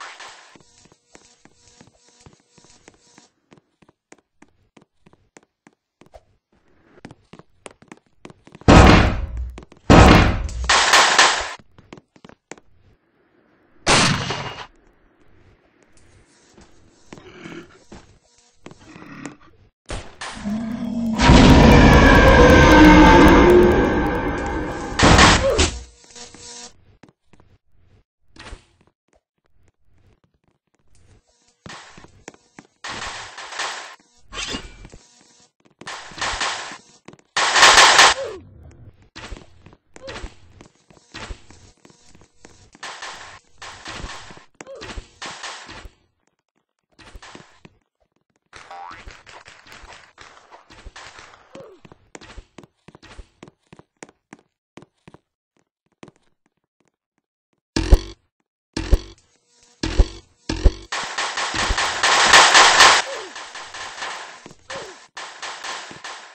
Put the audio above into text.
Bye.